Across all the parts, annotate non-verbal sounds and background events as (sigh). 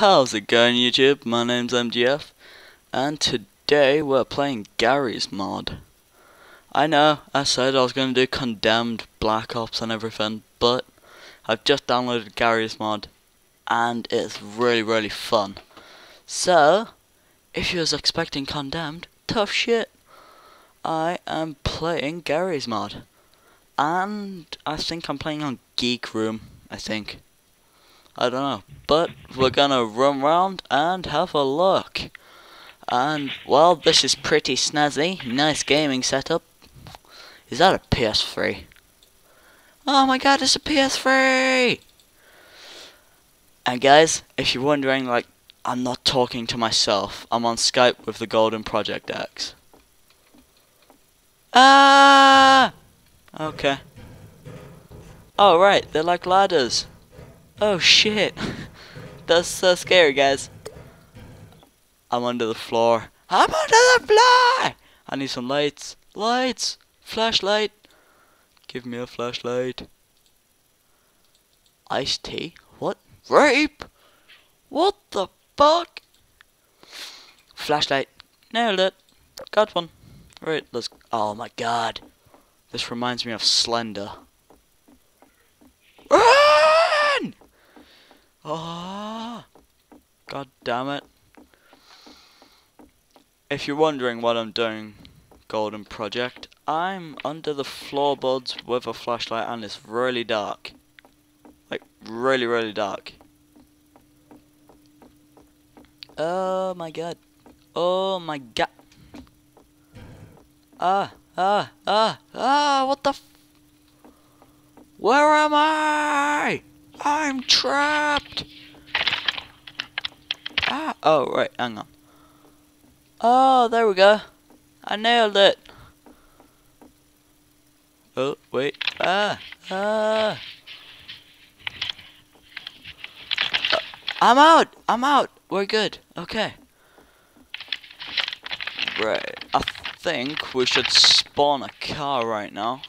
How's it going YouTube? My name's MGF and today we're playing Garry's Mod. I know, I said I was going to do Condemned, Black Ops and everything, but I've just downloaded Garry's Mod and it's really really fun. So, if you was expecting Condemned, tough shit. I am playing Garry's Mod. And I think I'm playing on Geek Room, I think. I don't know. But we're gonna run around and have a look. And, well, this is pretty snazzy. Nice gaming setup. Is that a PS3? Oh my god, it's a PS3! And guys, if you're wondering, like, I'm not talking to myself. I'm on Skype with the Golden Project X. Ah! Okay. Oh, right, they're like ladders. Oh shit. That's so scary, guys. I'm under the floor. I'm under the floor! I need some lights. Lights! Flashlight! Give me a flashlight. Iced tea? What? Rape! What the fuck? Flashlight. Nailed it. Got one. Right, let's. Oh my god. This reminds me of Slender. Run! Oh, god damn it. If you're wondering what I'm doing, Golden Project, I'm under the floorboards with a flashlight and it's really dark. Like, really, really dark. Oh my god. Oh my god. Ah, ah, ah, ah, what the f- Where am I? I'm trapped! Ah, oh, right, hang on. Oh, there we go. I nailed it. Oh, wait. Ah, ah. Uh, I'm out! I'm out! We're good. Okay. Right. I think we should spawn a car right now.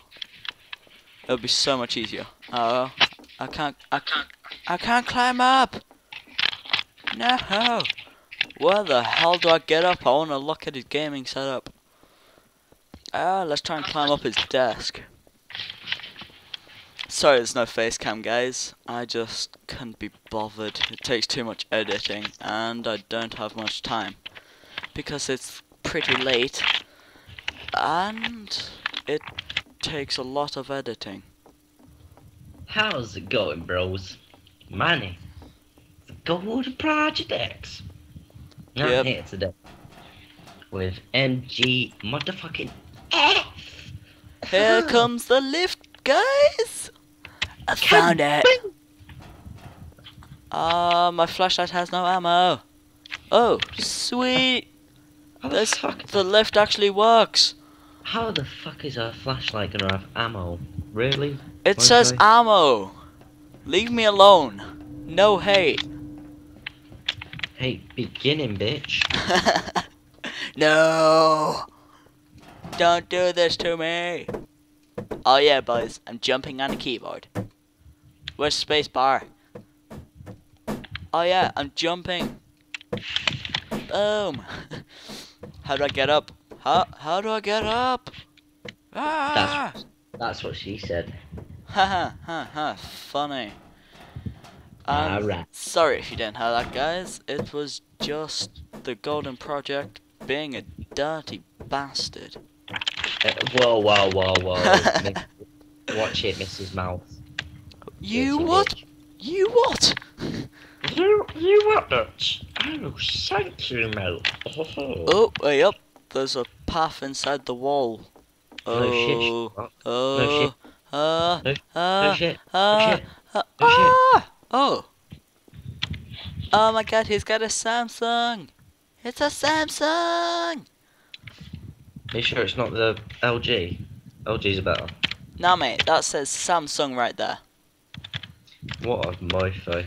It'll be so much easier. Oh, I can't, I can't, I can't climb up! No! Where the hell do I get up? I want to look at his gaming setup. Ah, let's try and climb up his desk. Sorry there's no face cam guys, I just can't be bothered. It takes too much editing and I don't have much time. Because it's pretty late and it takes a lot of editing. How's it going, bros? My name is Golden Project X. And Yep. Here today with MG motherfucking F. Here comes the lift, guys! I found it! Ah, my flashlight has no ammo. Oh, sweet! How the fuck? the lift actually works. How the fuck is a flashlight gonna have ammo? Really? It Okay. says ammo. Leave me alone. No hate. Hey, beginning, bitch. (laughs) no. Don't do this to me. Oh yeah, boys. I'm jumping on the keyboard. Where's space bar? Oh yeah, I'm jumping. Boom. (laughs) How do I get up? How how do I get up? Ah! That's that's what she said. Ha ha ha ha. Funny. Um, Alright. Sorry if you didn't hear that, guys. It was just the Golden Project being a dirty bastard. Uh, whoa, whoa, whoa, whoa. (laughs) Watch it, Mrs. Mouth. You what? You what? You, you what, bitch? Oh, thank you, mate. Oh, way up. There's a path inside the wall. No shit. Oh, What? oh, shit. Uh, No- uh, No shit. No uh, shit. uh, No shit. ah, oh. Oh my god, he's got a Samsung. It's a Samsung. Are you sure it's not the LG? LG's better. Nah, mate, that says Samsung right there. What a mofo.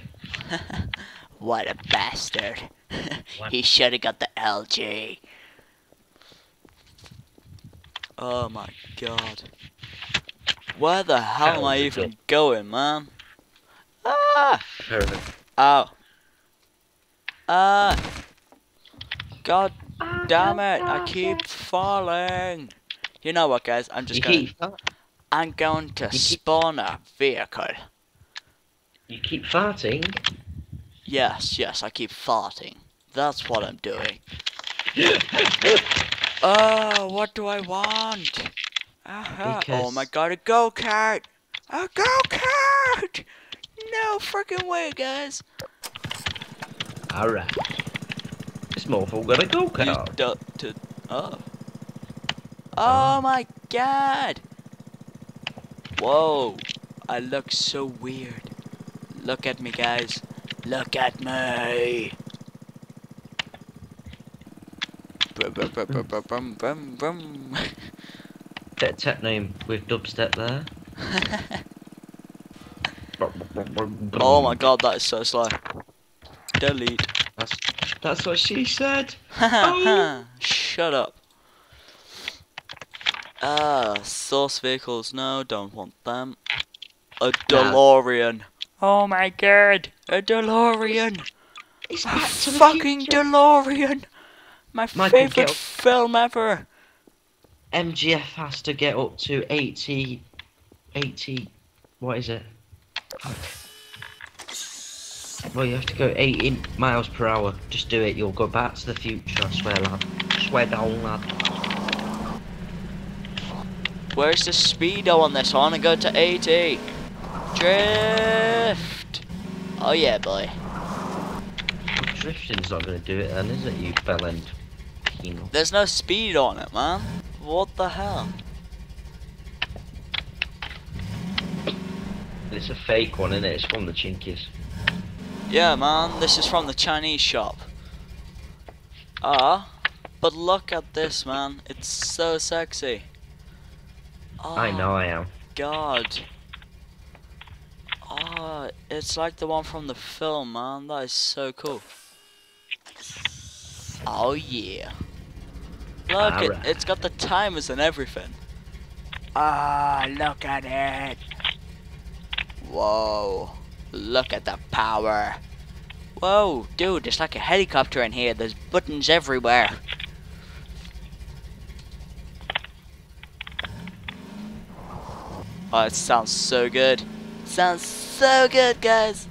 (laughs) what a bastard. (laughs) He should have got the LG. Oh my god. Where the hell am I even going, man? Ah! Ow. Ah! God damn it! I keep falling. You know what, guys? I'm just You gonna. I'm going to spawn a vehicle. you keep farting. Yes, yes, I keep farting. That's what I'm doing. (laughs) Oh, what do I want? Uh-huh. Oh my god, a go kart! A go kart! No freaking way, guys. Alright. This motherfucker got a go You kart. do- to- oh. Oh my god! Whoa! I look so weird. Look at me, guys. Look at me! Brum, brum, brum, brum, brum, brum, brum. (laughs) Bit of techno with dubstep there. (laughs) oh my god, that is so slow. Delete. That's, that's what she said. (laughs) Oh. Shut up. Ah, source vehicles. No, don't want them. A DeLorean. Oh my god, a DeLorean. It's A back to fucking future. DeLorean. My Michael, favorite get film ever. MGF has to get up to 80, 80, what is it? Well, you have to go 80 miles per hour. Just do it, you'll go back to the future, I swear, lad. Swear down, lad. Where's the speedo on this? I want to go to 80. Drift. Oh yeah, boy. Well, drifting's not going to do it then, is it, you bellend penal? There's no speed on it, man. What the hell? It's a fake one, isn't it? It's from the Chinkies. Yeah, man, this is from the Chinese shop. Ah, but look at this, man. It's so sexy. Oh, I know I am. God. Oh, it's like the one from the film, man. That is so cool. Oh yeah. Look, it, it's got the timers and everything. Ah, look at it. Whoa. Look at the power. Whoa, dude, it's like a helicopter in here. There's buttons everywhere. Oh, it sounds so good. Sounds so good, guys.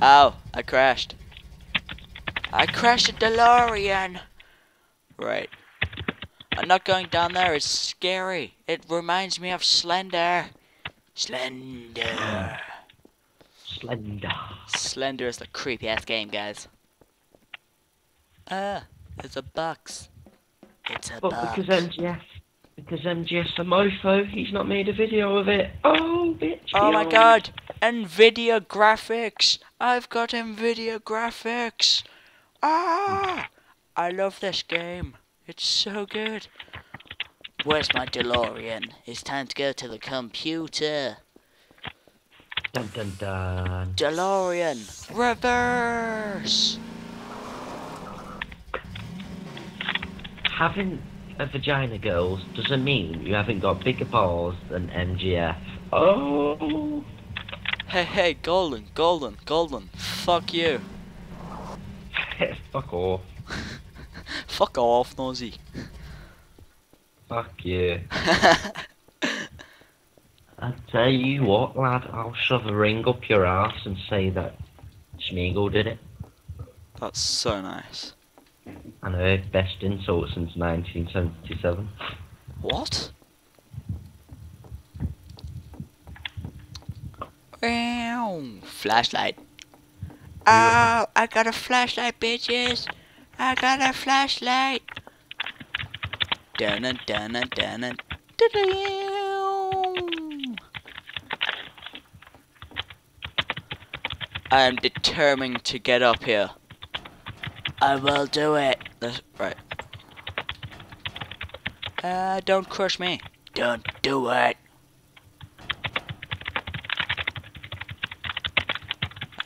Ow, I crashed. I crashed a DeLorean. Right. I'm not going down there. It's scary. It reminds me of Slender. Slender. Slender. Slender is the creepy ass game, guys. Ah, it's a box. It's a But box. because MGF, because MGF's a mofo, he's not made a video of it. Oh, bitch. Oh my god! Nvidia graphics! I've got Nvidia graphics! Ah! I love this game. It's so good. Where's my DeLorean? It's time to go to the computer. Dun dun dun. DeLorean! Reverse! Having a vagina, girls, doesn't mean you haven't got bigger balls than MGF. Oh. Hey, hey, Golden, Golden, Golden. Fuck you. (laughs) Fuck off. (laughs) Fuck off, Nosy. Fuck you. (laughs) I tell you what, lad, I'll shove a ring up your ass and say that Smeagol did it. That's so nice. I know, best insult since 1977. What? Ow, flashlight. Oh, I got a flashlight, bitches. I got a flashlight. Dun dun dun dun dun dun. I am determined to get up here. I will do it. That's right. Uh, don't crush me. Don't do it.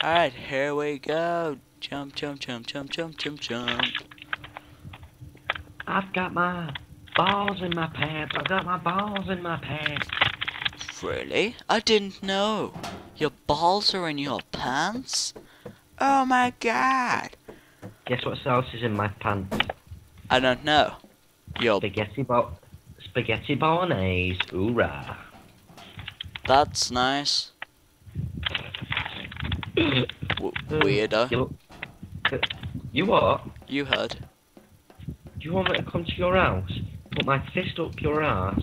Alright, here we go. Jump, jump, jump, jump, jump, jump, jump. I've got my balls in my pants. I've got my balls in my pants. Really? I didn't know. Your balls are in your pants? Oh my god. Guess what else is in my pants? I don't know. Yo, Spaghetti bo- spaghetti bolognese. Hoorah. that's nice. W- weirdo. You, what? You heard. Do you want me to come to your house, put my fist up your ass,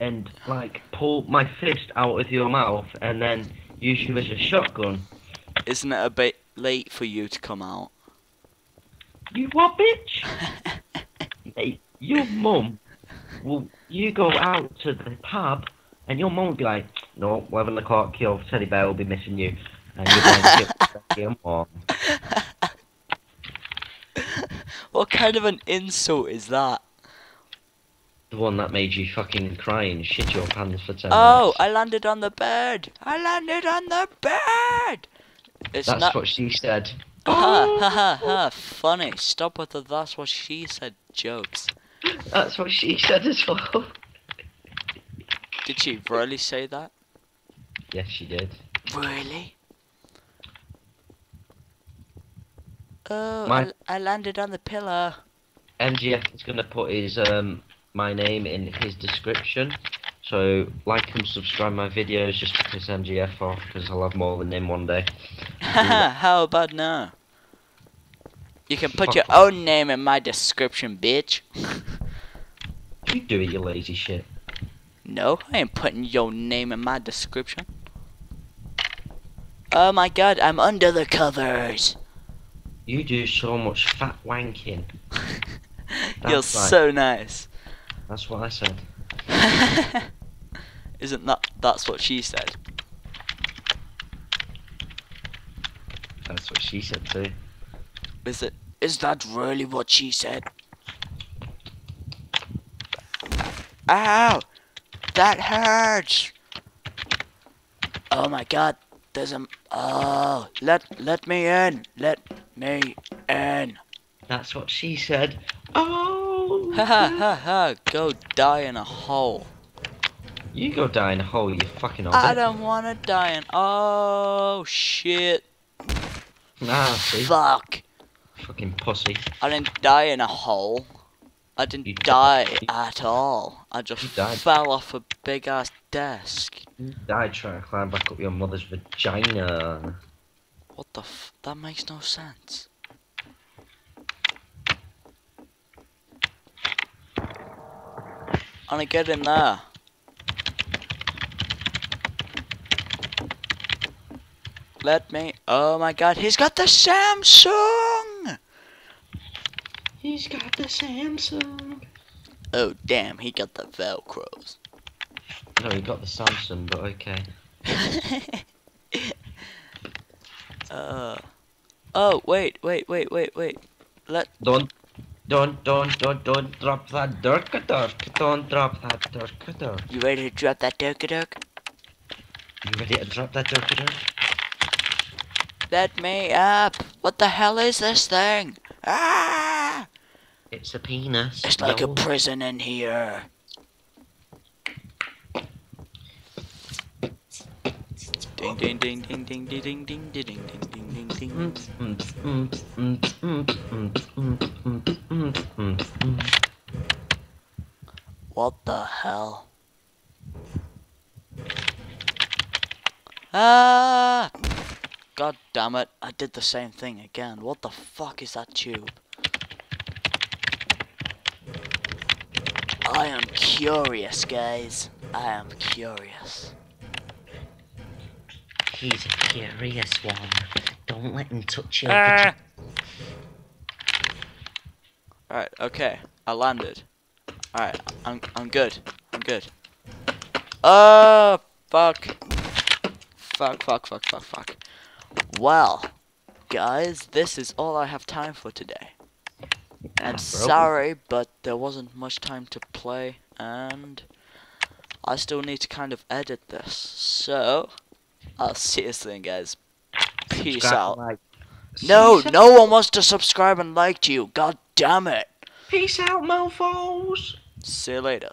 and like pull my fist out of your mouth, and then use you as a shotgun? Isn't it a bit late for you to come out? You what, bitch? (laughs) Hey, your mum will you go out to the pub, and your mum will be like, "No, we're having the court kill. Teddy Bear will be missing you," and you're going to kill your mum. what kind of an insult is that? The one that made you fucking cry and shit your pants for ten Oh, minutes. Oh, I landed on the bed. I landed on the bed. It's That's not. what she said. Ha ha oh. ha ha! Funny. Stop with the "that's what she said" jokes. That's what she said as well. Did she really say that? yes, she did. Really? Oh, My- I, I landed on the pillow. MGF is going to put his um my name in his description. So like and subscribe my videos just because MGF off because I'll have more than him one day. (laughs) How about now? You can put Fuck your off. own name in my description, bitch. (laughs) You do it, you lazy shit. No, I ain't putting your name in my description. Oh my god, I'm under the covers. You do so much fat wanking. (laughs) You're so nice. That's what I said. (laughs) Isn't that that's what she said? That's what she said too. Is it is that really what she said? Ow! That hurts! Oh my god, there's a oh let let me in. Let me in. That's what she said. Oh. Ha ha ha ha go die in a hole. You go die in a hole, you fucking I don't wanna die in oh shit. Nah, see, Fuck. fucking pussy. I didn't die in a hole. I didn't You die died. at all. I just fell off a big ass desk. You died trying to climb back up your mother's vagina. What the f? That makes no sense. Only get in there. Let me. Oh my god, he's got the Samsung! He's got the Samsung. Oh damn, he got the Velcros. No, he got the Samsung, but okay. (laughs) uh. Oh, wait, wait, wait, wait, wait. Let. Don't, don't, don't, don't, don't drop that dirk dirk. Don't drop that dirk dirk. You ready to drop that dirk dirk? You ready to drop that dirk dirk? Let me up! What the hell is this thing? Ah! It's a penis. It's like a prison in here. Ding ding ding ding ding ding ding ding ding ding ding ding ding Mm, ding. mm, mm, mm, mm, mm, mm, mm, mm, mm, mm. What the hell? Ah! God damn it, I did the same thing again. What the fuck is that tube? I am curious, guys. I am curious. He's a curious one. Don't let him touch you. Ah. Alright, okay. I landed. Alright, I'm I'm good. I'm good. Oh fuck. Fuck fuck fuck fuck fuck. Well, guys, this is all I have time for today. I'm bro. sorry, but there wasn't much time to play and I still need to kind of edit this. So I'll see you soon guys. Peace Subscribe, out. like. No, Peace no one wants to subscribe and like to you. God damn it. Peace out, mofos. See you later.